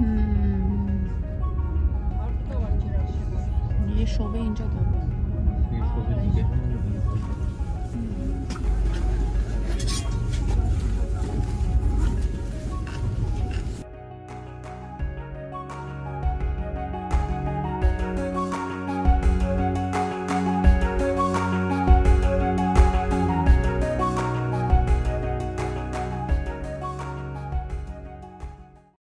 嗯，你手背你，这个。